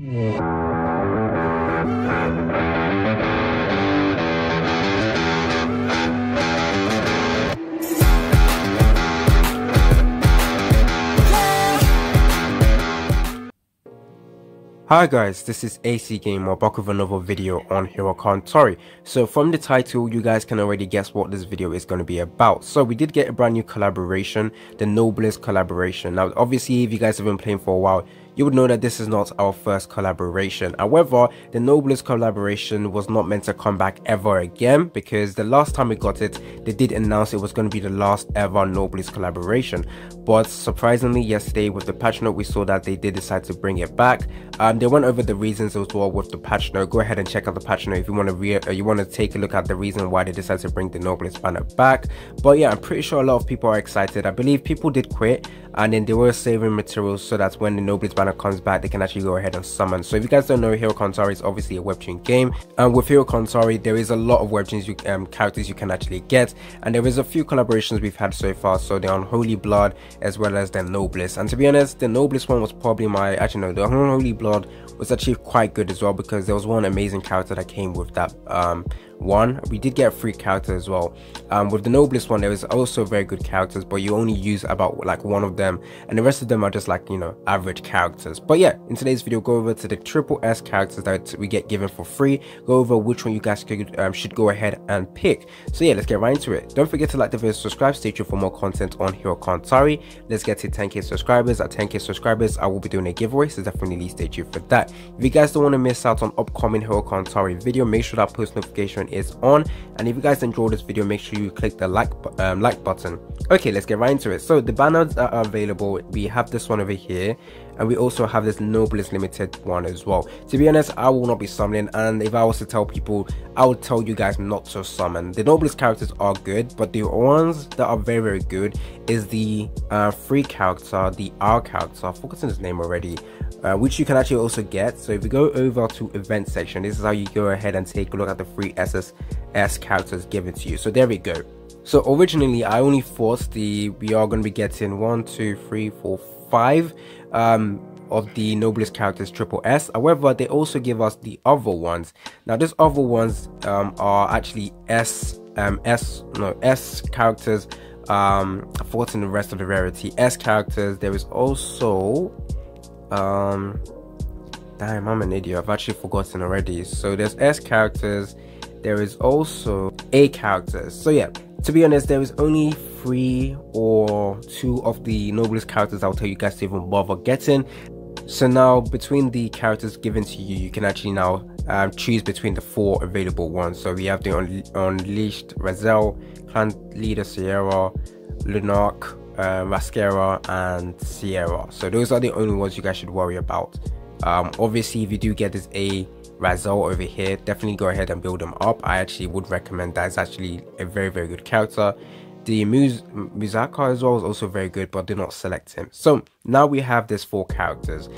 Hi guys, this is AC Gamer back with another video on Hero Cantare. So from the title, you guys can already guess what this video is going to be about. So we did get a brand new collaboration, the Noblesse collaboration. Now obviously if you guys have been playing for a while, you would know that this is not our first collaboration. However, the Noblesse collaboration was not meant to come back ever again because the last time we got it, they did announce it was going to be the last ever Noblesse collaboration. But surprisingly, yesterday with the patch note, we saw that they did decide to bring it back. Um, they went over the reasons as well with the patch note. Go ahead and check out the patch note if you want to uh, you want to take a look at the reason why they decided to bring the Noblesse banner back. But yeah, I'm pretty sure a lot of people are excited. I believe people did quit and then they were saving materials so that when the Noblesse banner comes back, they can actually go ahead and summon. So if you guys don't know, Hero Cantare is obviously a webtoon game, and with Hero Cantare, there is a lot of webtoons you, um, characters you can actually get, and there is a few collaborations we've had so far. So the Unholy Blood as well as the Noblesse, and to be honest, the Noblesse one was probably my actually no, the Unholy Blood was actually quite good as well because there was one amazing character that came with that um one. We did get free characters as well. Um, with the noblesse one there is also very good characters but you only use about like one of them and the rest of them are just like you know average characters. But yeah in today's video go over to the triple s characters that we get given for free. Go over which one you guys could, um, should go ahead and pick. So yeah let's get right into it. Don't forget to like the video subscribe stay tuned for more content on hero cantare let's get to 10k subscribers. At 10k subscribers i will be doing a giveaway so definitely stay tuned for that. If you guys don't want to miss out on upcoming hero cantare video make sure that post notification is on. And if you guys enjoyed this video make sure you click the like um, like button. Okay let's get right into it. So the banners that are available we have this one over here and we also have this noblesse limited one as well to be honest i will not be summoning and if i was to tell people i would tell you guys not to summon the noblesse characters are good but the ones that are very very good is the uh, free character the r character i've forgotten his name already uh, which you can actually also get. So if you go over to event section, this is how you go ahead and take a look at the free SSS characters given to you. So there we go. So originally I only thought the we are going to be getting one, two, three, four, five um, of the noblesse characters triple S. However, they also give us the other ones. Now these other ones um, are actually S um, S no S characters. Um, I've forgotten the rest of the rarity S characters. There is also um damn i'm an idiot i've actually forgotten already so there's s characters there is also a characters so yeah to be honest there is only three or two of the noblesse characters i'll tell you guys to even bother getting so now between the characters given to you you can actually now um, choose between the four available ones so we have the unleashed Raizel, clan leader sierra lunark uh, and Sierra. So those are the only ones you guys should worry about. Um, obviously, if you do get this A Raizel over here, definitely go ahead and build them up. I actually would recommend that. It's actually a very, very good character. The Muz Muzaka as well is also very good, but do not select him. So now we have these four characters.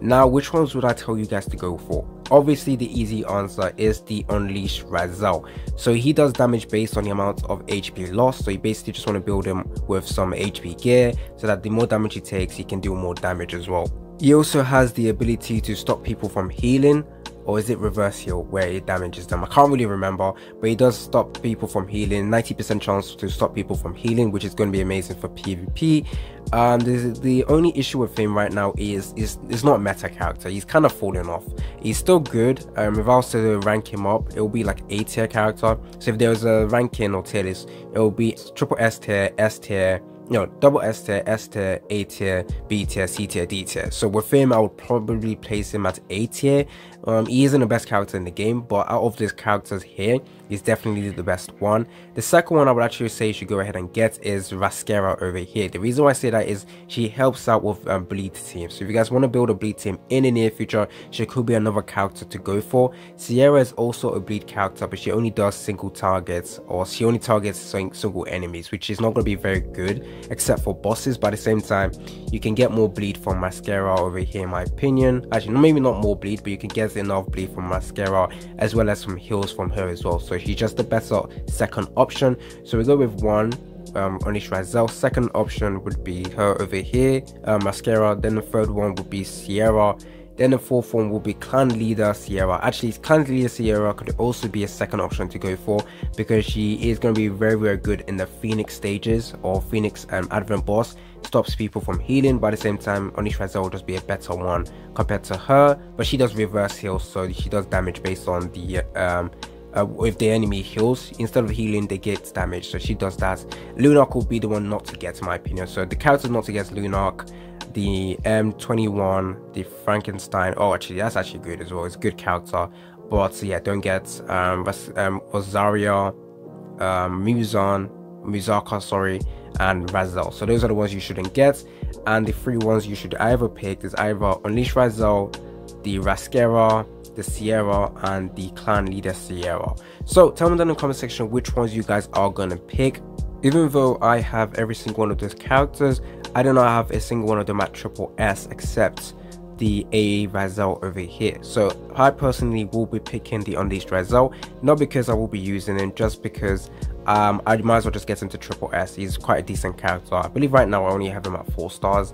Now, which ones would I tell you guys to go for? Obviously, the easy answer is the Unleashed Raizel. So he does damage based on the amount of HP lost. So you basically just want to build him with some HP gear so that the more damage he takes, he can do more damage as well. He also has the ability to stop people from healing or is it reverse heal where it damages them? I can't really remember, but he does stop people from healing. 90% chance to stop people from healing, which is going to be amazing for PvP. Um, the, only issue with him right now is is is not a meta character. He's kind of falling off. He's still good. Um, if I was to rank him up, it will be like A tier character. So if there was a ranking or tier list, it will be triple S tier, S tier, you know, double S tier, S tier, A tier, B tier, C tier, D tier. So with him, I would probably place him at A tier. Um, he isn't the best character in the game, but out of these characters here, he's definitely the best one. The second one I would actually say you should go ahead and get is Raskreia over here. The reason why I say that is she helps out with um, bleed team. So if you guys want to build a bleed team in the near future, she could be another character to go for. Sierra is also a bleed character, but she only does single targets, or she only targets single enemies, which is not going to be very good, except for bosses. But at the same time, you can get more bleed from Mascara over here, in my opinion. Actually, maybe not more bleed, but you can get enough bleed from Mascara as well as some heals from her as well. So she's just the better second option. So we go with one um, Onish Raizel. Second option would be her over here, uh, Mascara. Then the third one would be Sierra. Then the fourth one will be Clan Leader Sierra. Actually, Clan Leader Sierra could also be a second option to go for because she is going to be very, very good in the Phoenix stages or Phoenix um, Advent boss. Stops people from healing, but at the same time, Unleash Raziel will just be a better one compared to her. But she does reverse heal, so she does damage based on the um, uh, if the enemy heals instead of healing they get damage so she does that lunark will be the one not to get in my opinion so the character not to get lunark the M21, the Frankenstein. Oh, actually, that's actually good as well. It's a good character. But yeah, don't get um, um Rosaria, um, Muzan, Muzaka, sorry, and Raziel. So those are the ones you shouldn't get. And the three ones you should either pick is either Unleash Raziel, the Raskreia, the Sierra, and the Clan Leader Sierra. So tell me down in the comment section which ones you guys are gonna pick. Even though I have every single one of those characters, I do not have a single one of them at triple S except the A Raziel over here. So I personally will be picking the Unleashed Raziel, not because I will be using him, just because um, I might as well just get him to triple S. He's quite a decent character. I believe right now I only have him at four stars.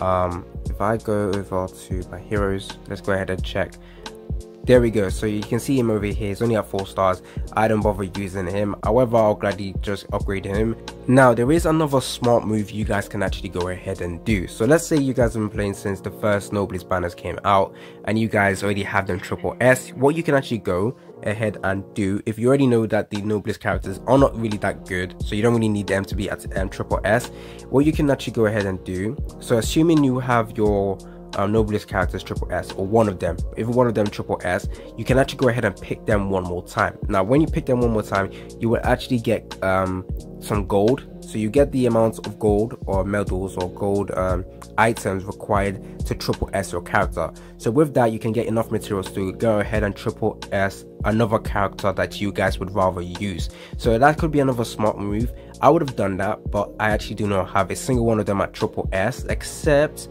Um, if I go over to my heroes, let's go ahead and check there we go. So you can see him over here. He's only at four stars. I don't bother using him. However i'll gladly just upgrade him. Now there is another smart move you guys can actually go ahead and do. So let's say you guys have been playing since the first noblesse banners came out and you guys already have them triple s. What you can actually go ahead and do if you already know that the noblesse characters are not really that good so you don't really need them to be at um, triple s what you can actually go ahead and do so assuming you have your noblesse characters triple S or one of them, even one of them triple S, you can actually go ahead and pick them one more time. Now, when you pick them one more time, you will actually get um, some gold. So you get the amount of gold or medals or gold um, items required to triple S your character. So with that, you can get enough materials to go ahead and triple S another character that you guys would rather use. So that could be another smart move. I would have done that, but I actually do not have a single one of them at triple S except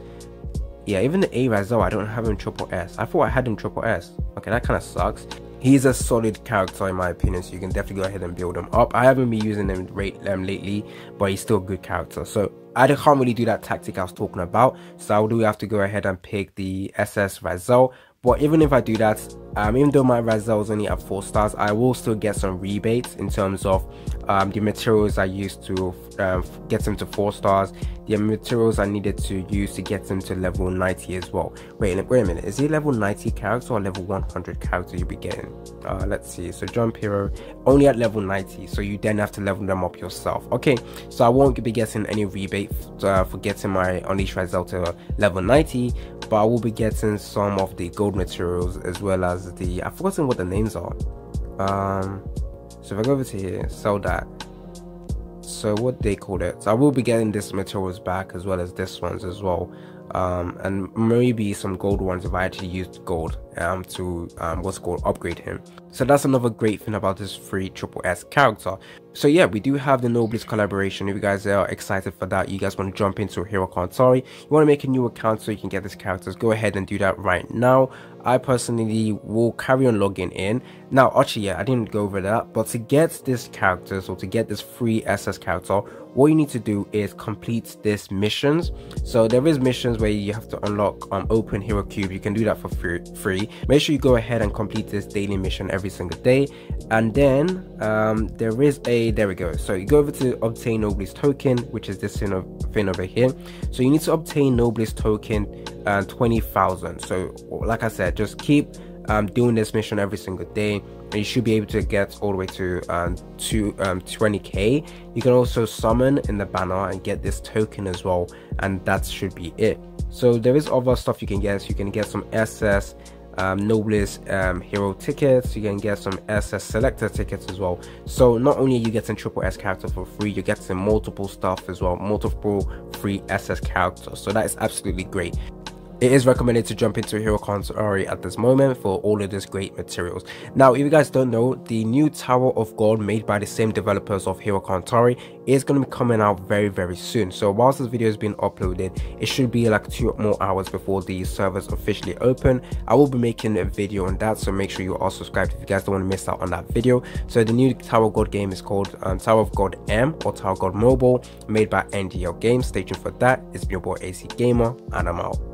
yeah, even the A Raziel, I don't have him triple S. I thought I had him triple S. Okay, that kind of sucks. He's a solid character in my opinion, so you can definitely go ahead and build him up. I haven't been using him rate um, lately, but he's still a good character. So I can't really do that tactic I was talking about. So I do have to go ahead and pick the SS Raziel. But even if I do that, um, even though my Raziel is only at 4 stars, I will still get some rebates in terms of um, the materials I used to um, get them to 4 stars, the materials I needed to use to get them to level 90 as well. Wait, wait a minute, is he level 90 character or level 100 character you'll be getting? Uh, let's see, so Jump Hero, only at level 90, so you then have to level them up yourself. Okay, so I won't be getting any rebate uh, for getting my Unleash Raziel to level 90, but I will be getting some of the gold materials as well as the I've forgotten what the names are. Um, so if I go over to here, sell that. So what they call it? So I will be getting this materials back as well as this ones as well um, and maybe some gold ones if I actually used gold um, to um, what's called upgrade him. So that's another great thing about this free triple S character. So yeah, we do have the Noblesse collaboration. If you guys are excited for that, you guys want to jump into Hero Sorry, you want to make a new account so you can get these characters, go ahead and do that right now. I personally will carry on logging in. Now, actually, yeah, I didn't go over that, but to get this character, so to get this free SS character, what you need to do is complete this missions so there is missions where you have to unlock um open hero cube you can do that for free make sure you go ahead and complete this daily mission every single day. And then um there is a there we go. So you go over to obtain noblesse token which is this thing, of, thing over here. So you need to obtain noblesse token uh, 20,000 so like i said just keep um, doing this mission every single day. And you should be able to get all the way to um, to um, 20k you can also summon in the banner and get this token as well and that should be it. So there is other stuff you can get. So you can get some ss um, noblesse um, hero tickets. You can get some ss selector tickets as well. So not only are you getting triple s character for free you're getting multiple stuff as well. Multiple free ss characters so that is absolutely great it is recommended to jump into Hero Cantare at this moment for all of these great materials. Now, if you guys don't know, the new Tower of God made by the same developers of Hero Cantare is going to be coming out very, very soon. So whilst this video has been uploaded, it should be like two more hours before the servers officially open. I will be making a video on that, so make sure you are subscribed if you guys don't want to miss out on that video. So the new Tower of God game is called um, Tower of God M or Tower of God Mobile, made by NDL Games. Stay tuned for that. It's your boy AC Gamer, and I'm out.